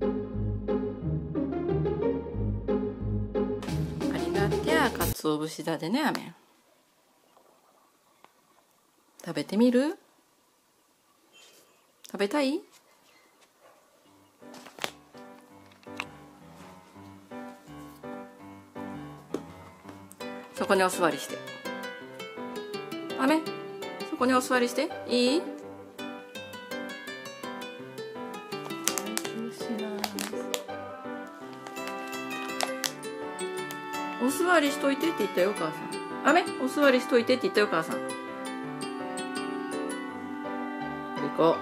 ありがてやかつお節だでねあめん食べてみる？食べたい？そこにお座りして。あめそこにお座りして。いい？お座りしといてって言ったよお母さん。あめお座りしといてって言ったよお母さん。行こ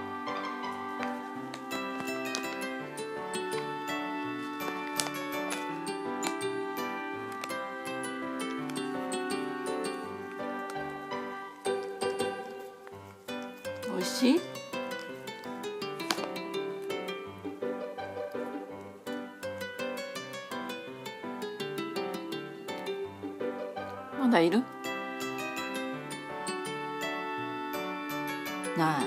う。おいしい？まだい？るない。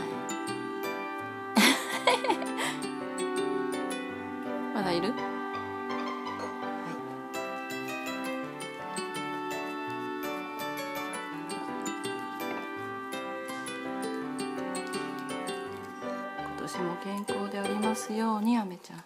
まだいる？今年も健康でありますようにあめちゃん。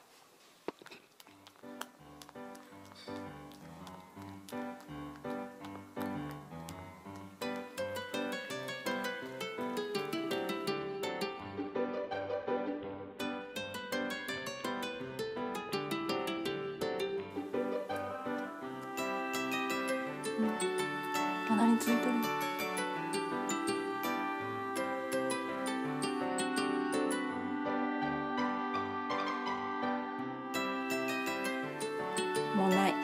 隣についてる。もうない。